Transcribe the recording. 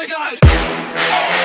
my god!